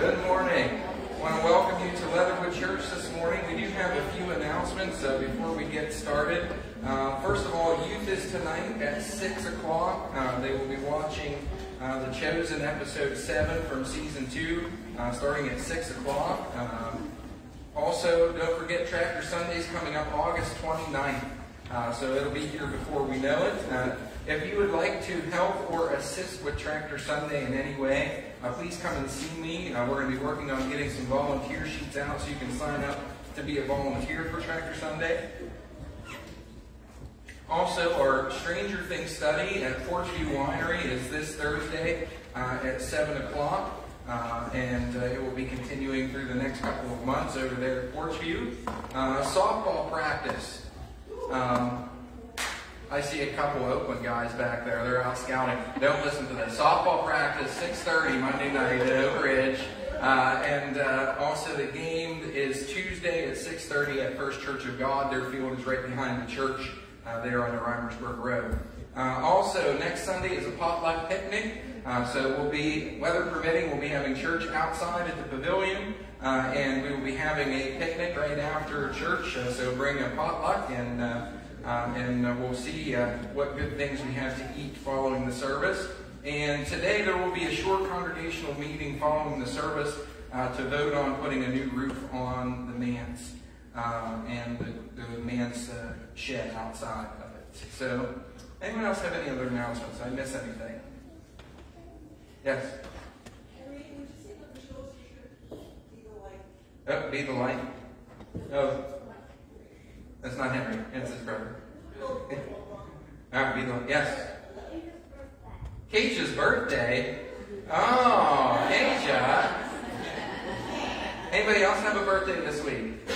Good morning. I want to welcome you to Leatherwood Church this morning. We do have a few announcements uh, before we get started. Uh, first of all, youth is tonight at 6 o'clock. Uh, they will be watching uh, The Chosen episode 7 from season 2, uh, starting at 6 o'clock. Um, also, don't forget Tractor Sunday's coming up August 29th. Uh, so it'll be here before we know it. Uh, if you would like to help or assist with Tractor Sunday in any way, uh, please come and see me. Uh, we're going to be working on getting some volunteer sheets out so you can sign up to be a volunteer for Tractor Sunday. Also, our Stranger Things study at Porchview Winery is this Thursday uh, at 7 o'clock. Uh, and uh, it will be continuing through the next couple of months over there at Porchview. Uh, softball practice. Um, I see a couple Oakland guys back there. They're out scouting. Don't listen to this. Softball practice, 6.30 Monday night at Oak Ridge. Uh, and uh, also the game is Tuesday at 6.30 at First Church of God. Their field is right behind the church uh, there on the Rimersburg Road. Uh, also, next Sunday is a potluck picnic. Uh, so we'll be, weather permitting, we'll be having church outside at the pavilion. Uh, and we will be having a picnic right after church. so bring a potluck and um, and uh, we'll see uh, what good things we have to eat following the service. And today there will be a short congregational meeting following the service uh, to vote on putting a new roof on the manse um, and the, the manse uh, shed outside of it. So, anyone else have any other announcements? I miss anything? Yes. Oh, be the light. Oh. That's not Henry. It's his brother. All right, be the yes. Keisha's birthday. Oh, Keisha. Anybody else have a birthday this week?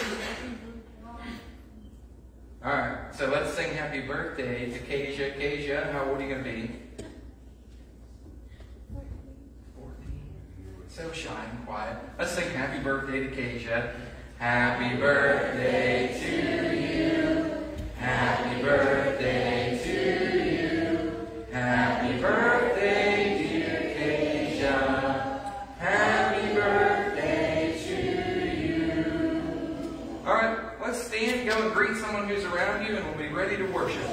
All right, so let's sing happy birthday to Keisha. Keisha, how old are you going to be? 14. So shy and quiet. Let's sing happy birthday to Keisha. Happy birthday to you. Happy birthday to you. Happy birthday, dear Keisha. Happy birthday to you. All right, let's stand, go and greet someone who's around you, and we'll be ready to worship.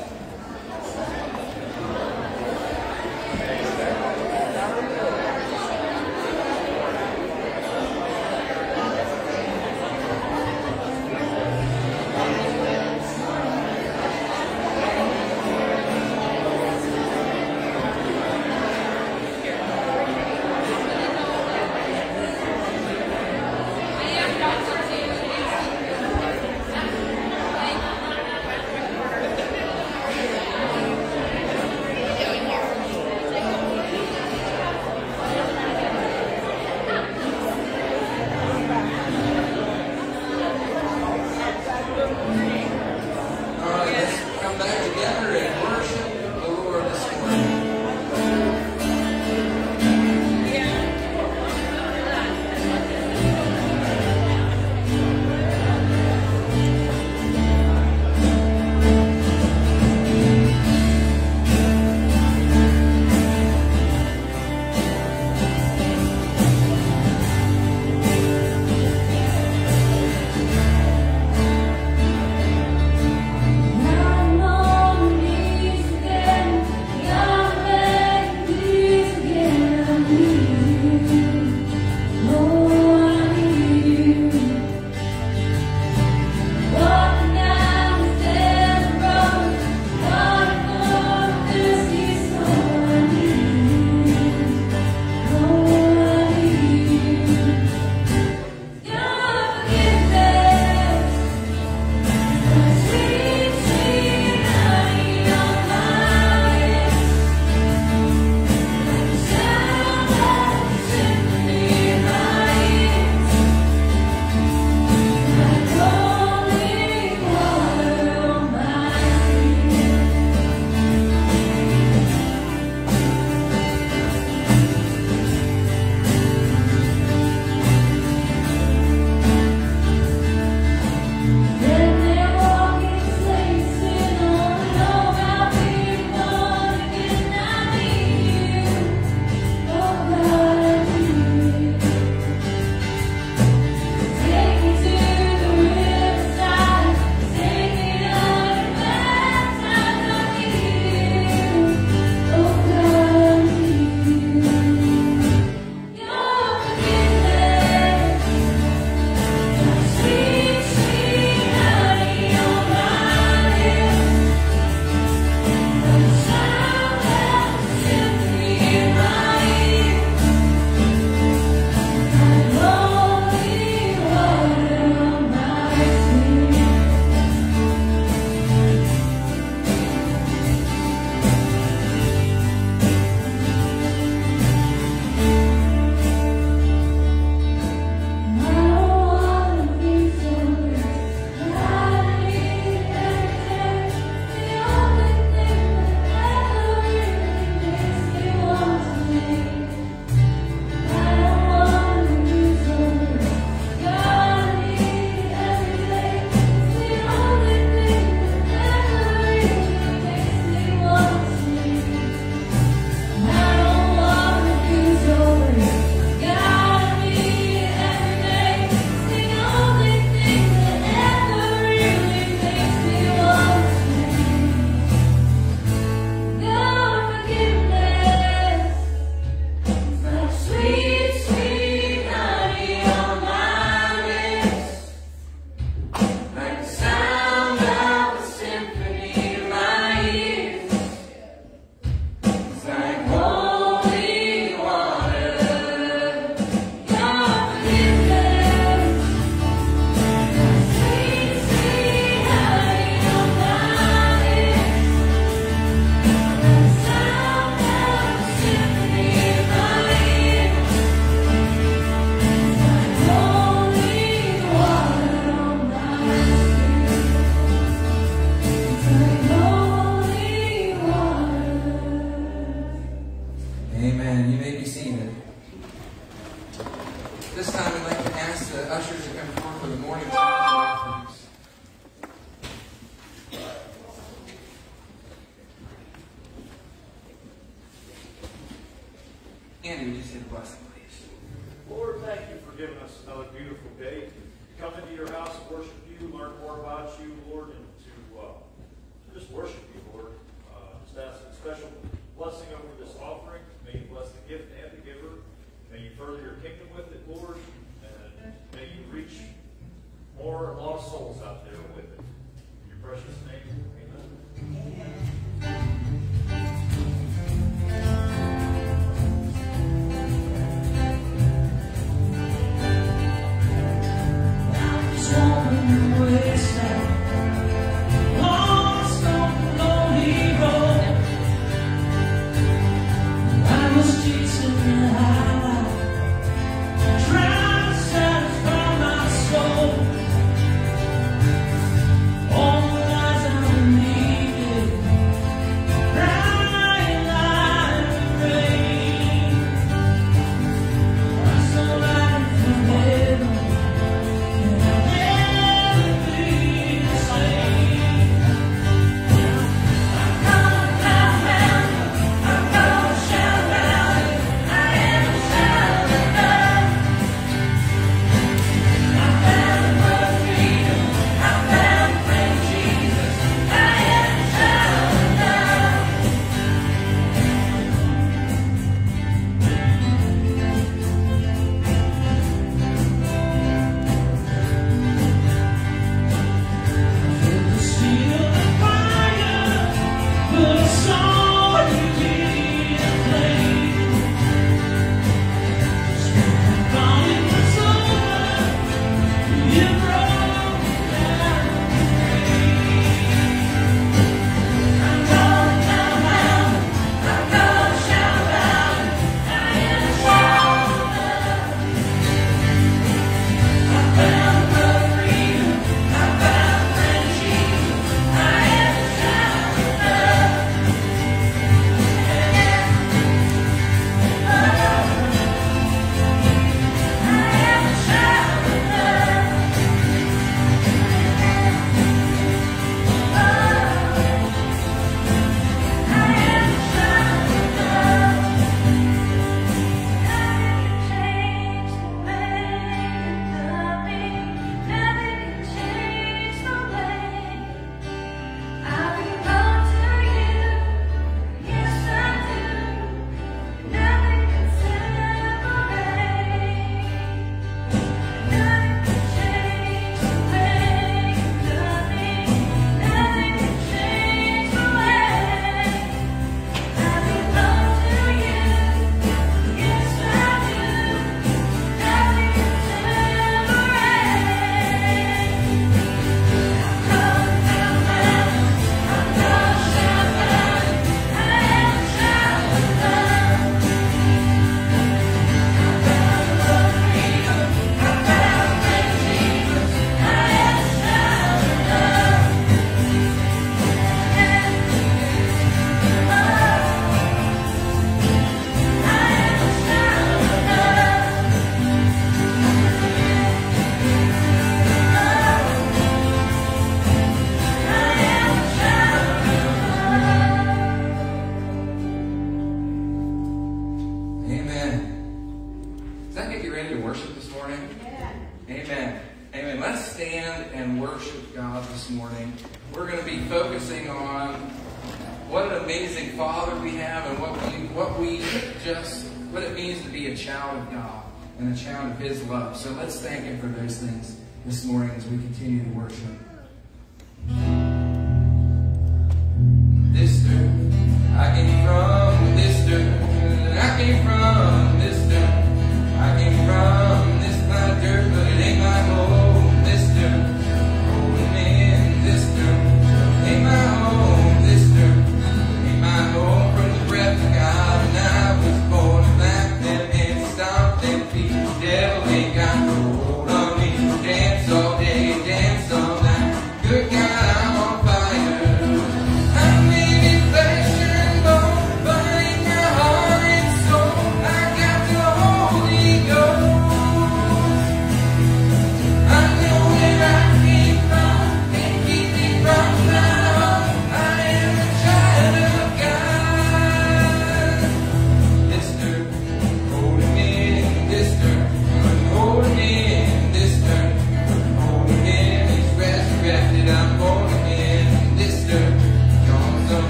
Continue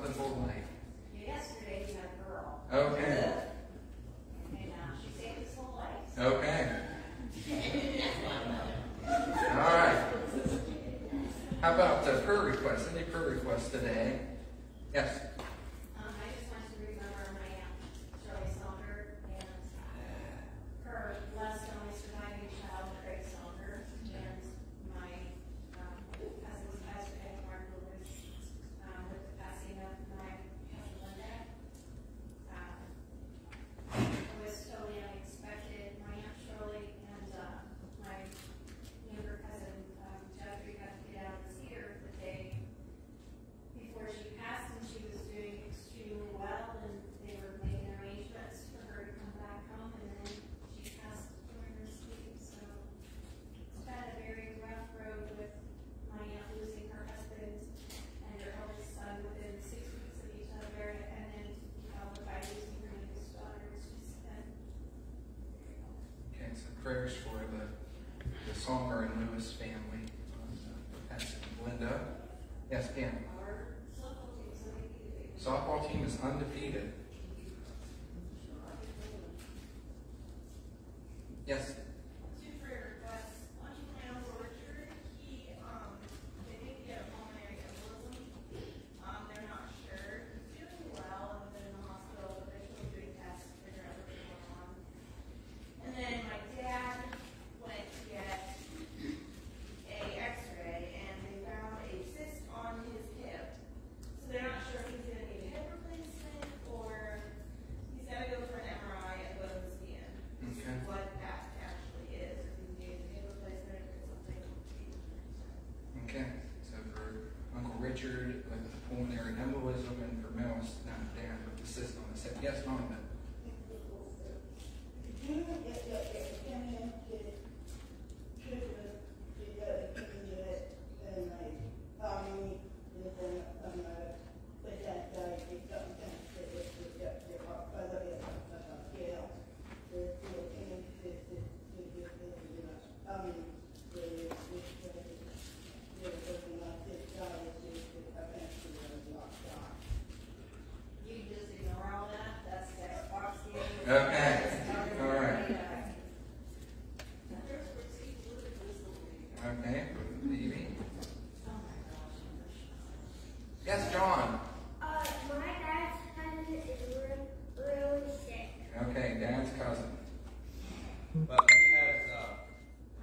பார்த்து போகும் Linda's family. That's Linda. Yes, Dan. Softball team is undefeated. Yes. Okay. All right. Okay. Maybe. Yes, John. Uh, my dad's cousin is really sick. Okay, dad's cousin. But he has, uh,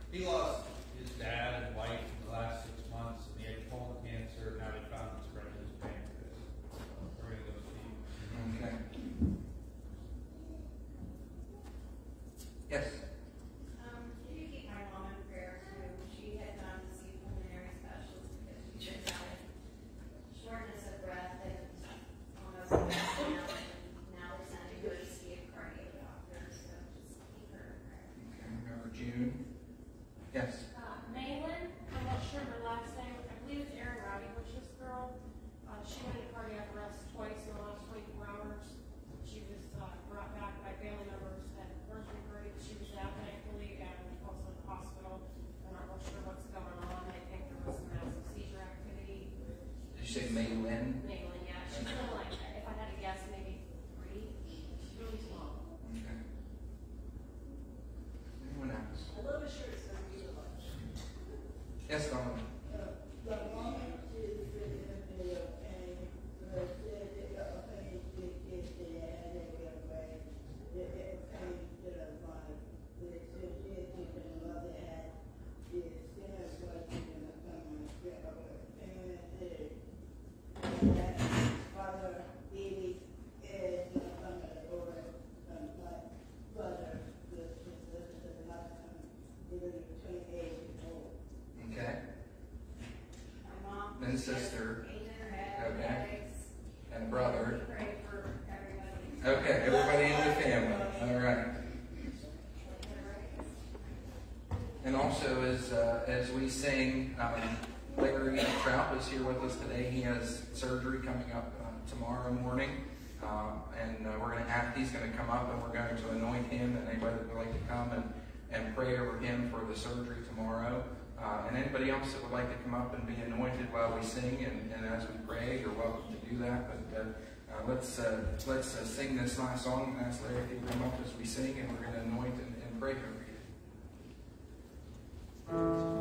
he lost Did you say May Lynn? Yeah, she's kind of like, if I had to guess, maybe three, she's really small. Okay. Anyone else? I love a shirt, so we do like. Yes, Donovan? Uh, the woman is in the, and, uh, said that, uh, pain to get there, and they get away. The, the pain to the body. The, the, the, the, the mother had, the, stand was in the family, get away. And, uh, that father, Edie, is, uh, from the, or, um, like, brother, the, the, the, the, last time, they were twenty-eight years old. Okay. My mom. Then sister. Pain in her head, Okay. And brother. Pray for everybody. Okay, everybody in the family. All right. And also, as uh, as we sing, um, Larry Trout is here with us today. He has surgery coming up uh, tomorrow morning, uh, and uh, we're going to ask. He's going to come up, and we're going to anoint him. And anybody that would like to come and and pray over him for the surgery tomorrow. Uh, and anybody else that would like to come up and be anointed while we sing and, and as we pray, you're welcome to do that. But uh, uh, let's uh, let's uh, sing this last song and ask Larry if he'll come up as we sing, and we're going to anoint and, and pray over you. You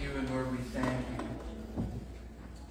you and Lord, we thank you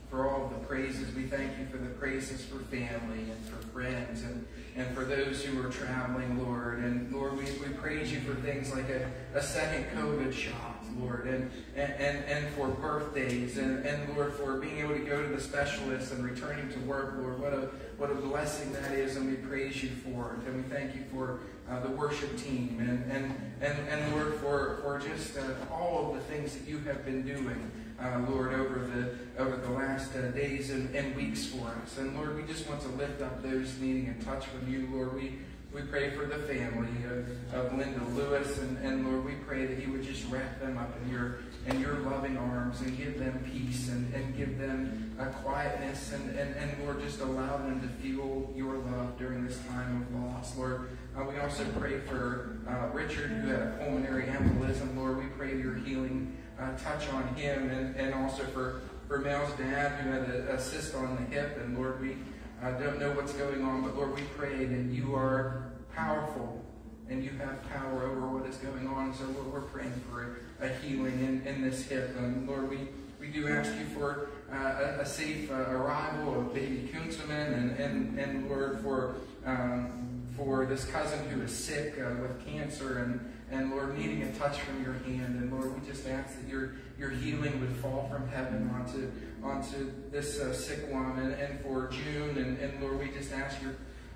for all the praises. We thank you for the praises for family and for friends and, and for those who are traveling, Lord. And Lord, we, we praise you for things like a, a second COVID shot, Lord, and, and, and, for birthdays, and, and Lord, for being able to go to the specialist and returning to work, Lord. What a, what a blessing that is, and we praise you for it. And we thank you for uh, the worship team, and, and, and, and Lord, for, for just uh, all of the things that you have been doing uh, Lord, over the over the last uh, days and, and weeks for us. And Lord, we just want to lift up those needing a touch from you. Lord, we we pray for the family of, of Linda Lewis, and, and Lord, we pray that you would just wrap them up in your in your loving arms and give them peace and, and give them a quietness and, and, and Lord, just allow them to feel your love during this time of loss. Lord, uh, we also pray for uh, Richard who had a pulmonary embolism. Lord, we pray your healing uh, touch on him and, and also for, for Mel's dad who had a, a cyst on the hip. And Lord, we uh, don't know what's going on, but Lord, we pray that you are powerful and you have power over what is going on. So Lord, we're praying for a, a healing in, in this hip. And Lord, we, we do ask you for uh, a, a, safe uh, arrival of baby Kunzelman and, and, and Lord, for, um, for this cousin who is sick uh, with cancer and and Lord, needing a touch from your hand. And Lord, we just ask that your, your healing would fall from heaven onto, onto this uh, sick one. And, and for June, and, and Lord, we just ask your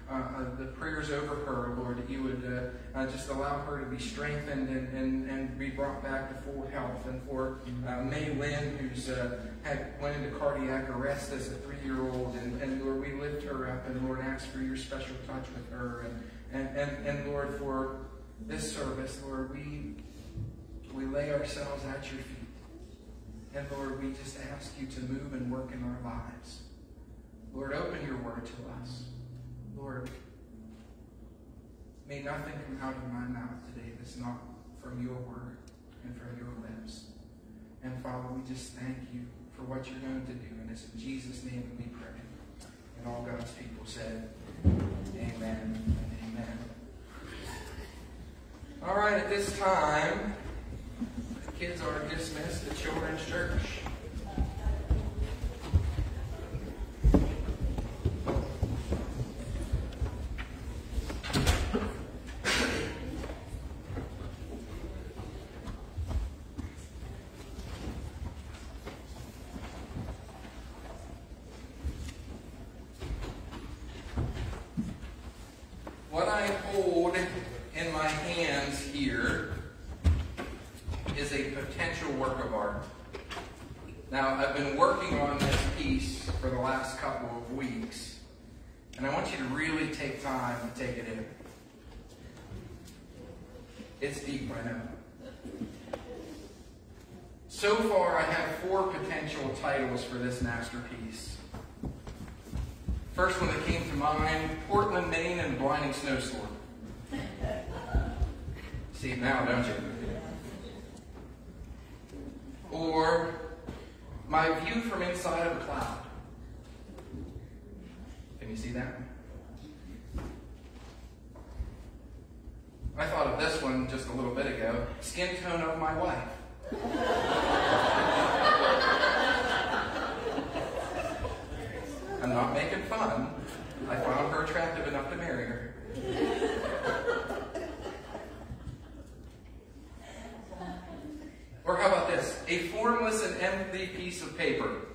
uh, uh, the prayers over her, Lord, that you would uh, uh, just allow her to be strengthened and, and, and be brought back to full health. And for uh, May Lynn, who's uh, had went into cardiac arrest as a three-year-old, and, and Lord, we lift her up, and Lord, ask for your special touch with her, and and, and, and Lord, for this service, Lord, we, we lay ourselves at your feet. And Lord, we just ask you to move and work in our lives. Lord, open your word to us. Lord, may nothing come out of my mouth today that's not from your word and from your lips. And Father, we just thank you for what you're going to do. And it's in Jesus' name that we pray. And all God's people said, Amen and amen. All right, at this time, the kids are dismissed to Children's Church. What I hold in my hands here is a potential work of art. Now, I've been working on this piece for the last couple of weeks, and I want you to really take time to take it in. It's deep, I know. So far, I have four potential titles for this masterpiece. First one that came to mind Portland, Maine, and Blinding Snowstorm. See it now, don't you? Or My View from Inside of a Cloud. Can you see that? I thought of this one just a little bit ago Skin Tone of My Wife. I'm not making fun. I found her attractive enough to marry her. Or how about this? A formless and empty piece of paper.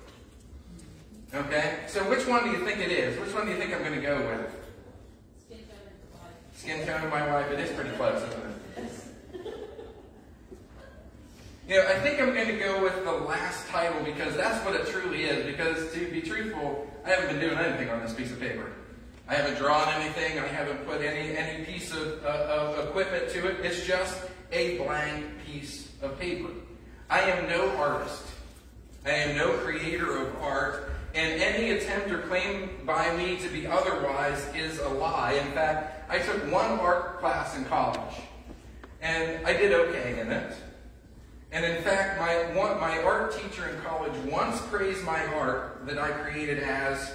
Okay? So which one do you think it is? Which one do you think I'm going to go with? Skin tone of my wife. It is pretty close, isn't it? You know, I think I'm going to go with the last title because that's what it truly is. Because to be truthful, I haven't been doing anything on this piece of paper. I haven't drawn anything. I haven't put any any piece of, uh, of equipment to it. It's just a blank piece of paper. I am no artist. I am no creator of art. And any attempt or claim by me to be otherwise is a lie. In fact, I took one art class in college. And I did okay in it. And in fact, my, one, my art teacher in college once praised my art that I created as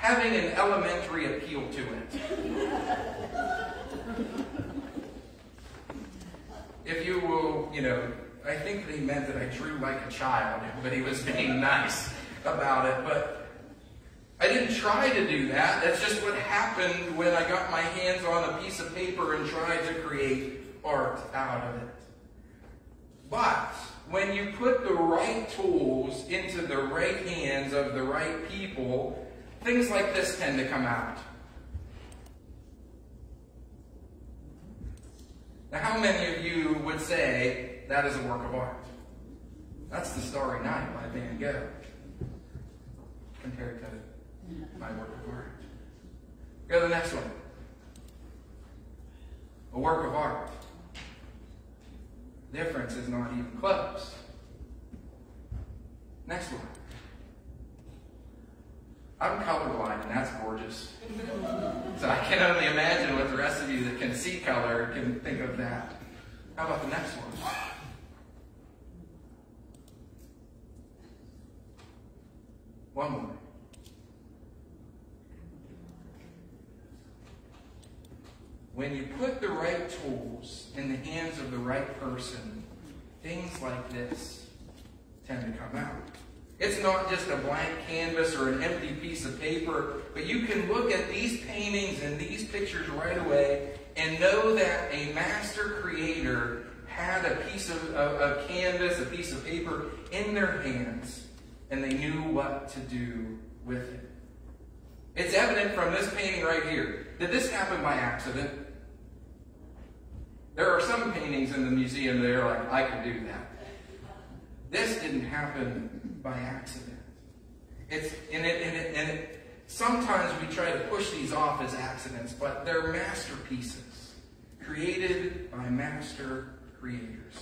having an elementary appeal to it. if you will, you know, I think that he meant that I drew like a child, but he was being nice about it. But I didn't try to do that. That's just what happened when I got my hands on a piece of paper and tried to create art out of it. But when you put the right tools into the right hands of the right people, things like this tend to come out. Now, how many of you would say that is a work of art? That's the Starry Night by Van Gogh compared to my work of art. Go to the next one. A work of art. Difference is not even close. Next one. I'm colorblind, and that's gorgeous. So I can only imagine what the rest of you that can see color can think of that. How about the next one? One more. When you put the right tools in the hands of the right person, things like this tend to come out. It's not just a blank canvas or an empty piece of paper, but you can look at these paintings and these pictures right away and know that a master creator had a piece of a, canvas, a piece of paper in their hands, and they knew what to do with it. It's evident from this painting right here. Did this happen by accident? There are some paintings in the museum that are like, I could do that. This didn't happen by accident. It's and it, and it, and it sometimes we try to push these off as accidents, but they're masterpieces created by master creators.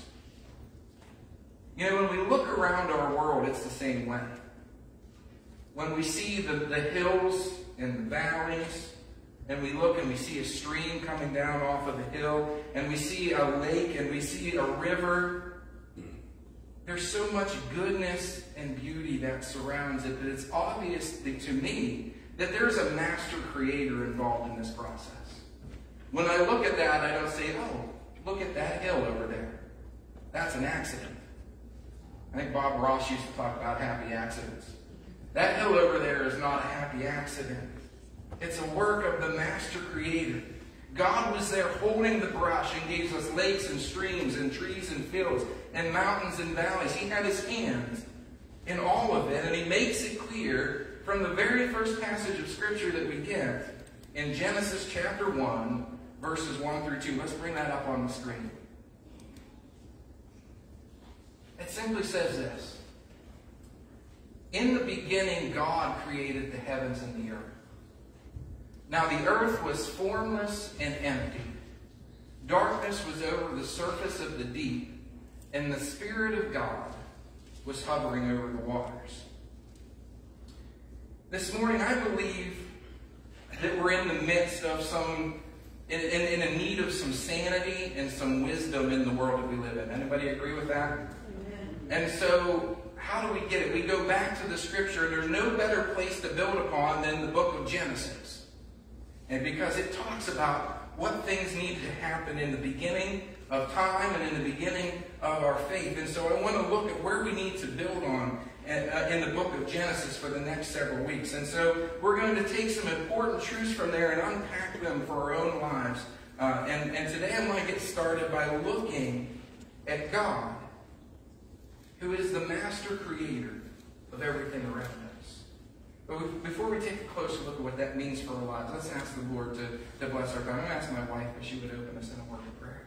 You know, when we look around our world, it's the same way. When we see the, the hills and the valleys, and we look and we see a stream coming down off of the hill, and we see a lake and we see a river, there's so much goodness and beauty that surrounds it that it's obvious to me that there's a master creator involved in this process. When I look at that, I don't say, oh, look at that hill over there. That's an accident. I think Bob Ross used to talk about happy accidents. That hill over there is not a happy accident. It's a work of the master creator. God was there holding the brush and gave us lakes and streams and trees and fields and mountains and valleys. He had his hands in all of it, and he makes it clear from the very first passage of Scripture that we get in Genesis chapter 1, verses 1 through 2. Let's bring that up on the screen. It simply says this In the beginning, God created the heavens and the earth. Now the earth was formless and empty. Darkness was over the surface of the deep, and the Spirit of God was hovering over the waters. This morning, I believe that we're in the midst of some, in, in, in a need of some sanity and some wisdom in the world that we live in. Anybody agree with that? Amen. And so, how do we get it? We go back to the scripture. There's no better place to build upon than the book of Genesis. And because it talks about what things needed to happen in the beginning of time and in the beginning of our faith. And so I want to look at where we need to build on uh, in the book of Genesis for the next several weeks. And so we're going to take some important truths from there and unpack them for our own lives. Uh, and, and today I'm going to get started by looking at God, who is the master creator of everything around us. But before we take a closer look at what that means for our lives, let's ask the Lord to, to bless our time. I'm going to ask my wife if she would open us in a word of prayer.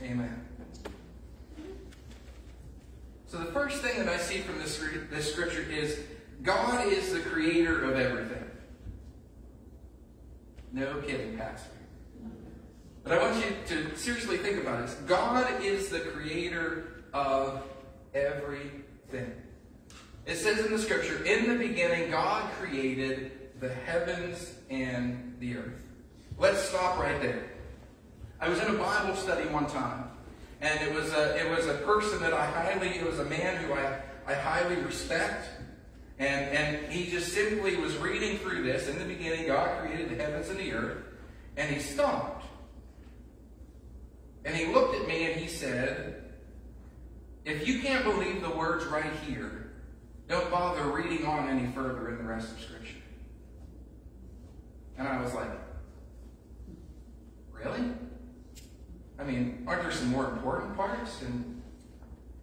Amen. So the first thing that I see from this, this scripture is God is the creator of everything. No kidding, Pastor. But I want you to seriously think about this. God is the creator of everything. It says in the scripture, in the beginning, God created the heavens and the earth. Let's stop right there. I was in a Bible study one time, and it was a it was a person that I highly it was a man who I I highly respect. And, and he just simply was reading through this. In the beginning, God created the heavens and the earth. And he stopped. And he looked at me and he said, If you can't believe the words right here, don't bother reading on any further in the rest of Scripture. And I was like, Really? I mean, aren't there some more important parts? And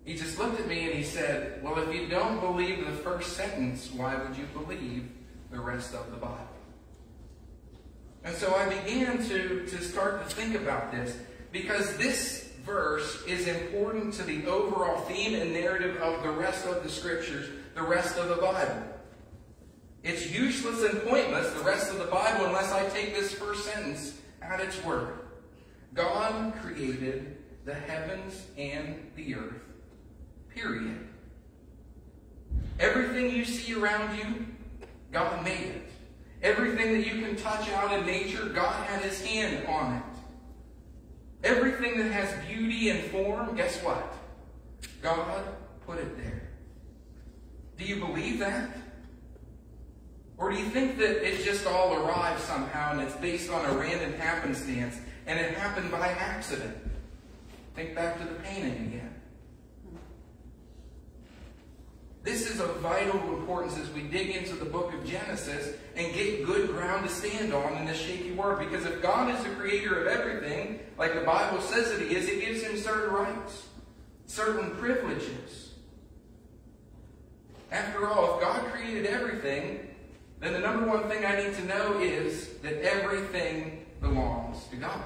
he just looked at me and he said, Well, if you don't believe the first sentence, why would you believe the rest of the Bible? And so I began to, to start to think about this because this verse is important to the overall theme and narrative of the rest of the scriptures, the rest of the Bible. It's useless and pointless, the rest of the Bible, unless I take this first sentence at its word. God created the heavens and the earth Period. Everything you see around you, God made it. Everything that you can touch out in nature, God had his hand on it. Everything that has beauty and form, guess what? God put it there. Do you believe that? Or do you think that it just all arrived somehow and it's based on a random happenstance and it happened by accident? Think back to the painting again. This is of vital importance as we dig into the book of Genesis and get good ground to stand on in this shaky world. Because if God is the creator of everything, like the Bible says that He is, it gives Him certain rights, certain privileges. After all, if God created everything, then the number one thing I need to know is that everything belongs to God.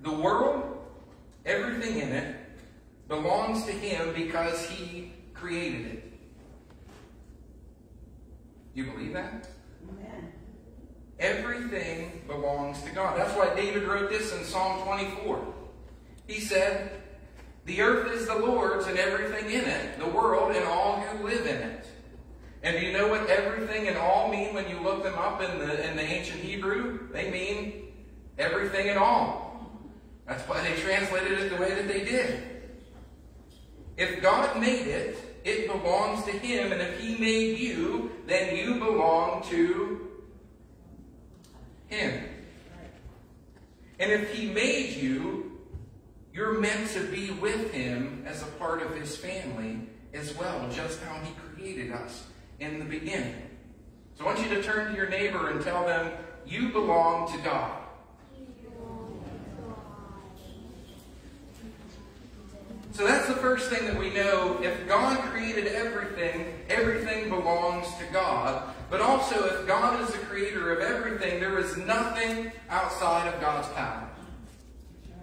The world, everything in it, belongs to him because he created it. You believe that? Amen. Everything belongs to God. That's why David wrote this in Psalm 24. He said, The earth is the Lord's and everything in it, the world and all who live in it. And do you know what everything and all mean when you look them up in the, in the ancient Hebrew? They mean everything and all. That's why they translated it the way that they did. If God made it, it belongs to Him. And if He made you, then you belong to Him. And if He made you, you're meant to be with Him as a part of His family as well, just how He created us in the beginning. So I want you to turn to your neighbor and tell them, you belong to God. So that's the first thing that we know. If God created everything, everything belongs to God. But also, if God is the creator of everything, there is nothing outside of God's power.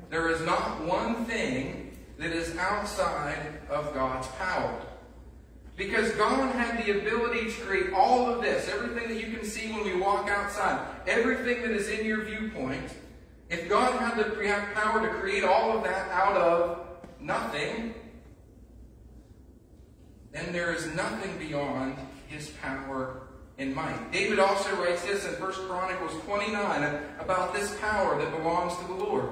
There is not one thing that is outside of God's power. Because God had the ability to create all of this, everything that you can see when we walk outside, everything that is in your viewpoint. If God had the power to create all of that out of nothing, then there is nothing beyond his power and might. David also writes this in 1 Chronicles 29 about this power that belongs to the Lord.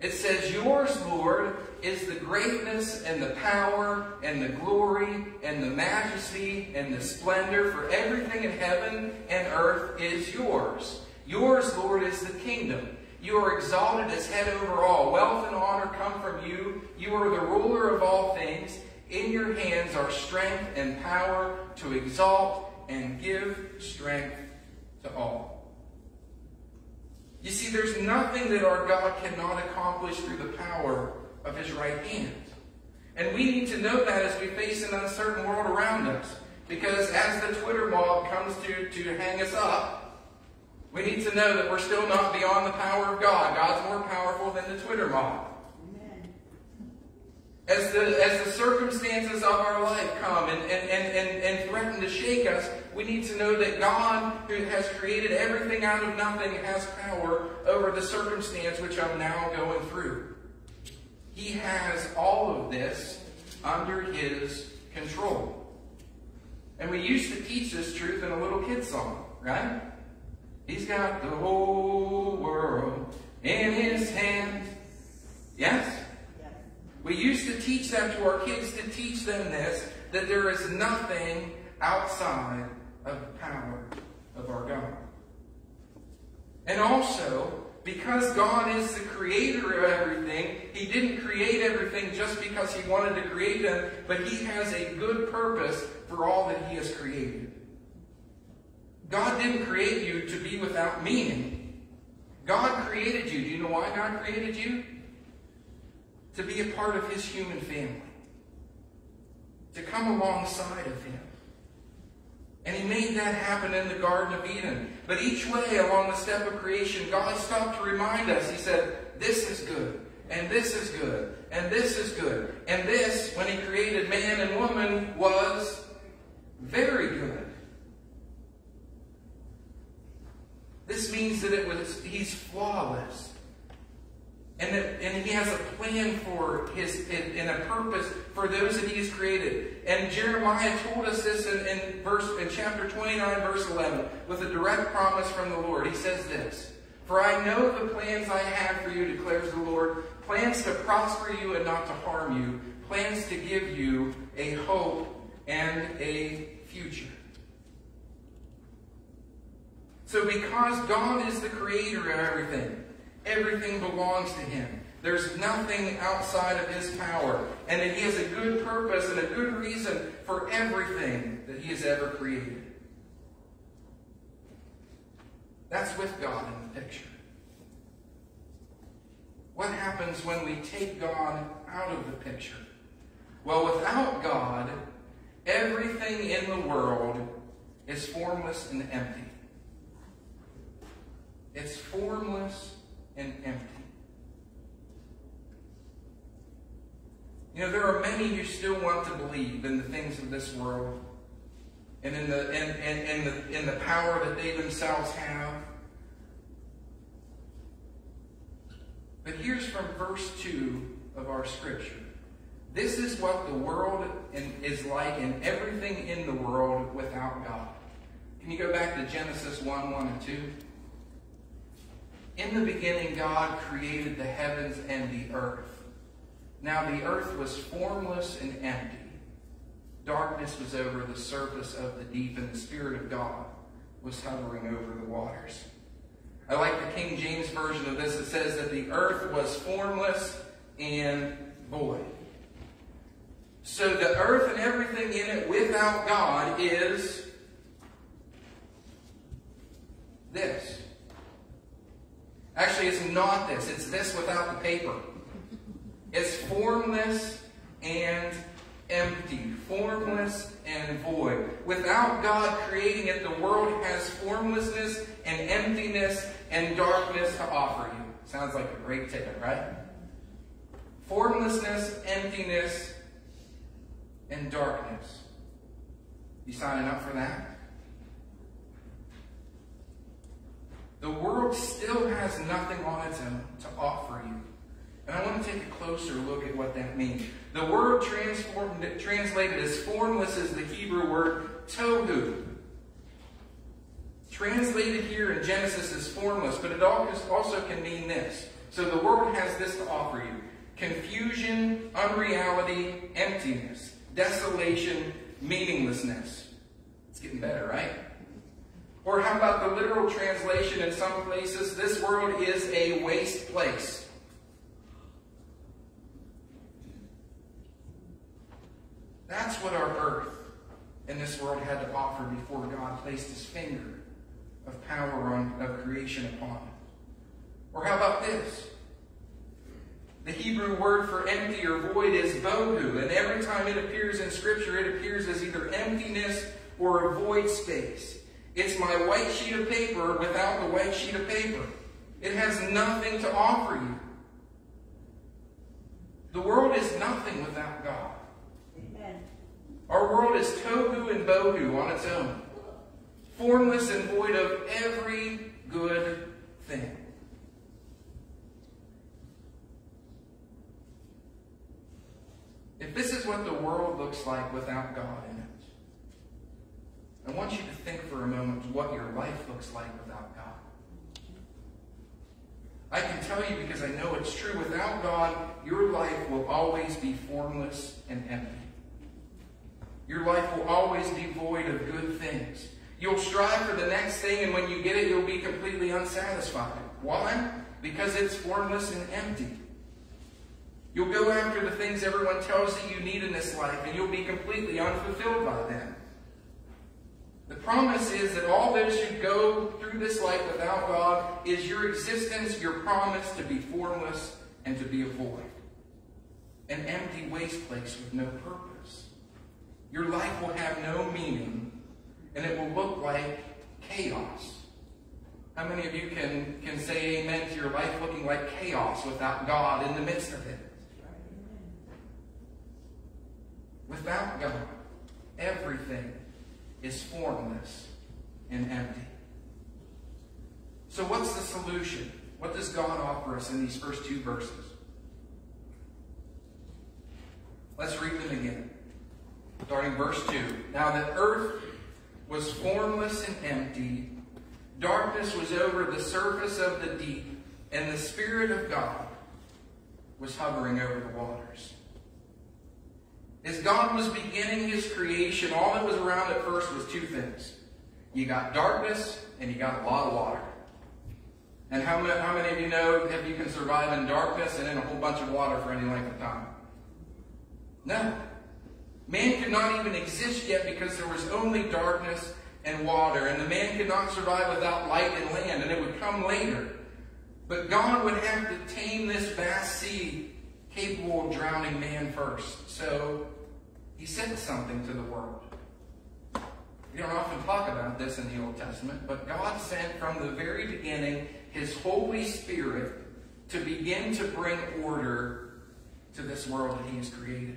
It says, Yours, Lord, is the greatness and the power and the glory and the majesty and the splendor, for everything in heaven and earth is yours. Yours, Lord, is the kingdom you are exalted as head over all. Wealth and honor come from you. You are the ruler of all things. In your hands are strength and power to exalt and give strength to all. You see, there's nothing that our God cannot accomplish through the power of his right hand. And we need to know that as we face an uncertain world around us. Because as the Twitter mob comes to, to hang us up, we need to know that we're still not beyond the power of God. God's more powerful than the Twitter mob. As the, as the circumstances of our life come and, and, and, and, and threaten to shake us, we need to know that God, who has created everything out of nothing, has power over the circumstance which I'm now going through. He has all of this under His control. And we used to teach this truth in a little kid song, right? He's got the whole world in his hand. Yes? Yes. We used to teach that to our kids to teach them this that there is nothing outside of the power of our God. And also, because God is the creator of everything, He didn't create everything just because He wanted to create them, but He has a good purpose for all that He has created. God didn't create you to be without meaning. God created you. Do you know why God created you? To be a part of His human family. To come alongside of Him. And He made that happen in the Garden of Eden. But each way along the step of creation, God stopped to remind us. He said, This is good. And this is good. And this is good. And this, when He created man and woman, was very good. This means that it was He's flawless. And, that, and he has a plan for his and, a purpose for those that he has created. And Jeremiah told us this in, in verse in chapter 29, verse 11, with a direct promise from the Lord. He says this: For I know the plans I have for you, declares the Lord, plans to prosper you and not to harm you, plans to give you a hope and a future. So because God is the creator of everything, Everything belongs to Him. There's nothing outside of His power. And that He has a good purpose and a good reason for everything that He has ever created. That's with God in the picture. What happens when we take God out of the picture? Well, without God, everything in the world is formless and empty. It's formless and empty. You know, there are many who still want to believe in the things of this world and in the, and, and, and the, in the power that they themselves have. But here's from verse 2 of our scripture. This is what the world is like and everything in the world without God. Can you go back to Genesis 1, 1 and 2? In the beginning, God created the heavens and the earth. Now the earth was formless and empty. Darkness was over the surface of the deep, and the Spirit of God was hovering over the waters. I like the King James Version of this. It says that the earth was formless and void. So the earth and everything in it without God is this. Actually, it's not this. It's this without the paper. It's formless and empty. Formless and void. Without God creating it, the world has formlessness and emptiness and darkness to offer you. Sounds like a great ticket, right? Formlessness, emptiness, and darkness. You signing up for that? The world still has nothing on its own to offer you. And I want to take a closer look at what that means. The word transformed, translated as formless is the Hebrew word tohu. Translated here in Genesis as formless, but it also can mean this. So the world has this to offer you. Confusion, unreality, emptiness, desolation, meaninglessness. It's getting better, right? Or how about the literal translation in some places? This world is a waste place. That's what our earth and this world had to offer before God placed his finger of power on, of creation upon it. Or how about this? The Hebrew word for empty or void is bohu, and every time it appears in Scripture, it appears as either emptiness or a void space. It's my white sheet of paper without the white sheet of paper. It has nothing to offer you. The world is nothing without God. Amen. Our world is tohu and bohu on its own, formless and void of every good thing. If this is what the world looks like without God I want you to think for a moment what your life looks like without God. I can tell you because I know it's true. Without God, your life will always be formless and empty. Your life will always be void of good things. You'll strive for the next thing, and when you get it, you'll be completely unsatisfied. Why? Because it's formless and empty. You'll go after the things everyone tells you you need in this life, and you'll be completely unfulfilled by them. The promise is that all those who go through this life without God is your existence, your promise to be formless and to be a void. An empty waste place with no purpose. Your life will have no meaning, and it will look like chaos. How many of you can, can say amen to your life looking like chaos without God in the midst of it? Without God, everything is formless and empty. So, what's the solution? What does God offer us in these first two verses? Let's read them again. Starting verse 2. Now the earth was formless and empty, darkness was over the surface of the deep, and the Spirit of God was hovering over the waters. As God was beginning his creation, all that was around at first was two things. You got darkness and you got a lot of water. And how many, how many of you know if you can survive in darkness and in a whole bunch of water for any length of time? No. Man could not even exist yet because there was only darkness and water. And the man could not survive without light and land, and it would come later. But God would have to tame this vast sea capable of drowning man first. So he sent something to the world. We don't often talk about this in the Old Testament, but God sent from the very beginning his Holy Spirit to begin to bring order to this world that he has created.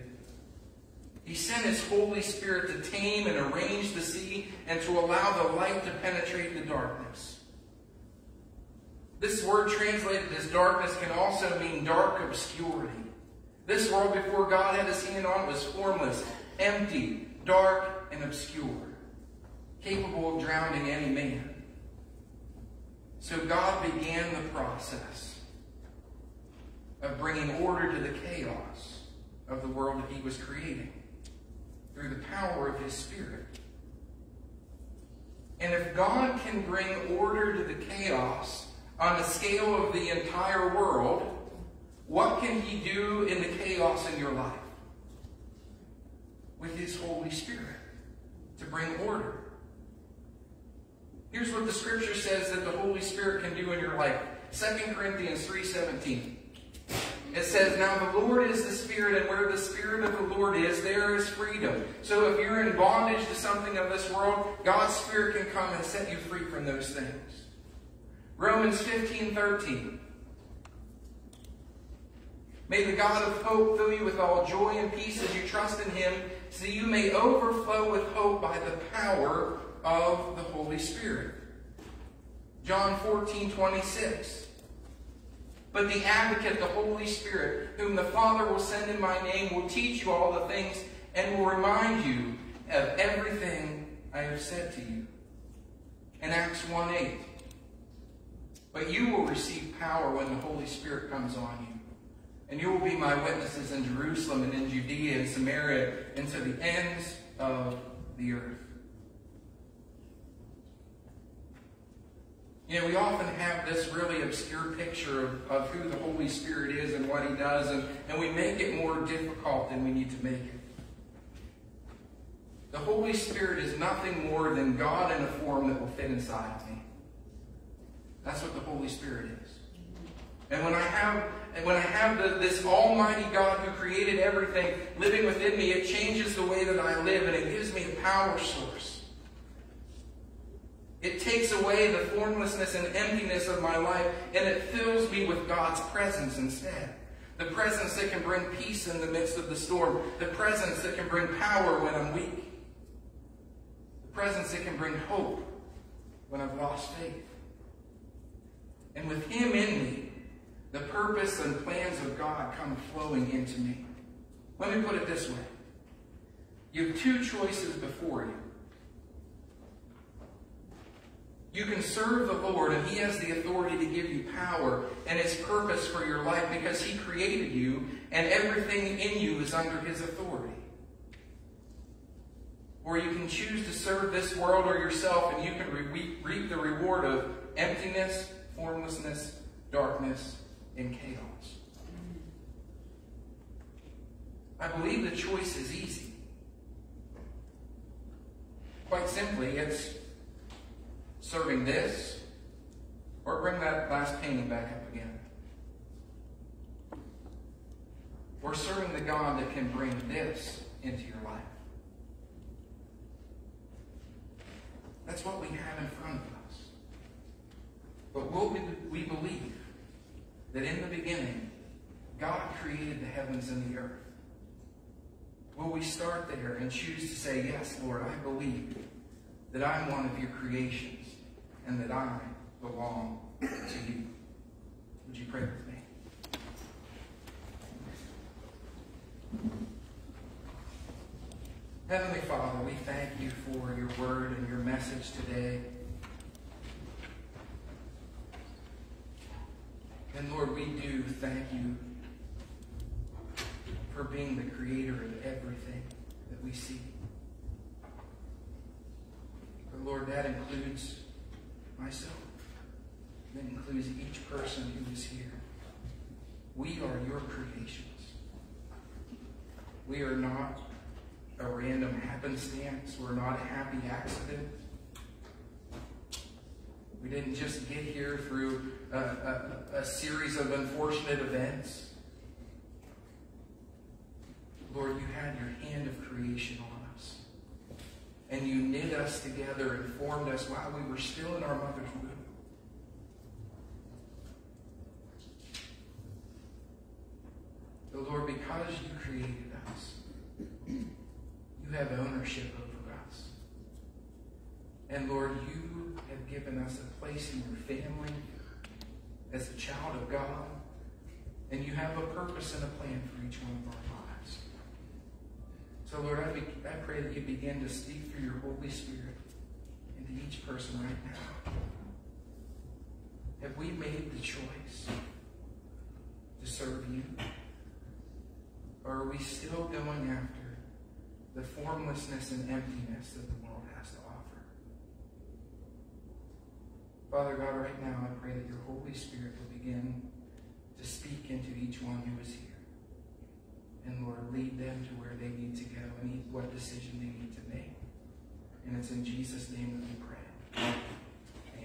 He sent his Holy Spirit to tame and arrange the sea and to allow the light to penetrate the darkness. This word translated as darkness can also mean dark obscurity. This world before God had his hand on it, was formless, empty, dark, and obscure, capable of drowning any man. So God began the process of bringing order to the chaos of the world that he was creating through the power of his Spirit. And if God can bring order to the chaos on the scale of the entire world, what can he do in the chaos in your life? With his Holy Spirit to bring order. Here's what the scripture says that the Holy Spirit can do in your life. 2 Corinthians 3.17. It says, Now the Lord is the Spirit, and where the Spirit of the Lord is, there is freedom. So if you're in bondage to something of this world, God's Spirit can come and set you free from those things. Romans 15.13. May the God of hope fill you with all joy and peace as you trust in him, so that you may overflow with hope by the power of the Holy Spirit. John 14, 26. But the advocate, the Holy Spirit, whom the Father will send in my name, will teach you all the things and will remind you of everything I have said to you. In Acts 1 8. But you will receive power when the Holy Spirit comes on you. And you will be my witnesses in Jerusalem and in Judea and Samaria and to the ends of the earth. You know, we often have this really obscure picture of, of who the Holy Spirit is and what He does, and, and we make it more difficult than we need to make it. The Holy Spirit is nothing more than God in a form that will fit inside of me. That's what the Holy Spirit is. And when I have when I have the, this Almighty God who created everything living within me, it changes the way that I live and it gives me a power source. It takes away the formlessness and emptiness of my life and it fills me with God's presence instead. The presence that can bring peace in the midst of the storm. The presence that can bring power when I'm weak. The presence that can bring hope when I've lost faith. And with Him in me, the purpose and plans of God come flowing into me. Let me put it this way. You have two choices before you. You can serve the Lord, and He has the authority to give you power and His purpose for your life because He created you, and everything in you is under His authority. Or you can choose to serve this world or yourself, and you can re- reap the reward of emptiness, formlessness, darkness, and chaos. I believe the choice is easy. Quite simply, it's serving this, or bring that last painting back up again. Or serving the God that can bring this into your life. That's what we have in front of us. But will we believe that in the beginning, God created the heavens and the earth? Will we start there and choose to say, Yes, Lord, I believe that I'm one of your creations and that I belong to you? Would you pray with me? Heavenly Father, we thank you for your word and your message today. And Lord, we do thank you for being the creator of everything that we see. But Lord, that includes myself. That includes each person who is here. We are your creations. We are not a random happenstance. We're not a happy accident. We didn't just get here through a, a, a series of unfortunate events. Lord, you had your hand of creation on us. And you knit us together and formed us while we were still in our mother's womb. But Lord, because you created us, you have ownership of. And Lord, you have given us a place in your family as a child of God. And you have a purpose and a plan for each one of our lives. So, Lord, I, be, I pray that you begin to speak through your Holy Spirit into each person right now. Have we made the choice to serve you? Or are we still going after the formlessness and emptiness of the world has to offer? Father God, right now I pray that your Holy Spirit will begin to speak into each one who is here. And Lord, lead them to where they need to go and what decision they need to make. And it's in Jesus' name that we pray.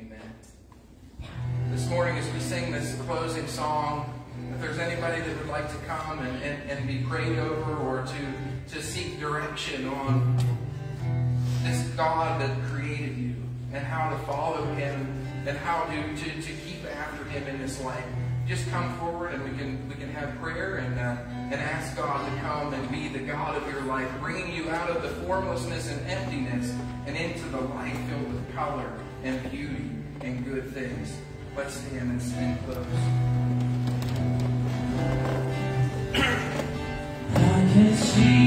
Amen. This morning, as we sing this closing song, if there's anybody that would like to come and, and, and be prayed over or to, to seek direction on this God that created you and how to follow him and how to, to, to keep after him in this life, just come forward and we can we can have prayer and uh, and ask God to come and be the God of your life, bringing you out of the formlessness and emptiness and into the life filled with color and beauty and good things. Let's stand and stand close. I can see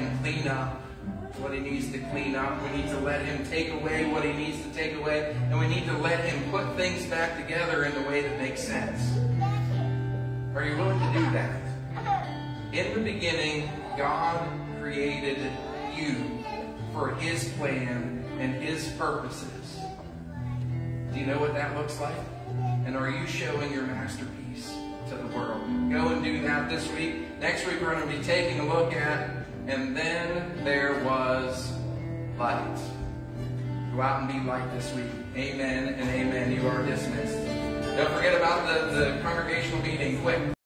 Him clean up what He needs to clean up. We need to let Him take away what He needs to take away. And we need to let Him put things back together in the way that makes sense. Are you willing to do that? In the beginning, God created you for His plan and His purposes. Do you know what that looks like? And are you showing your masterpiece to the world? Go and do that this week. Next week, we're going to be taking a look at, and then there was light. Go out and be light this week. Amen and amen. You are dismissed. Don't forget about the, the congregational meeting. Quick.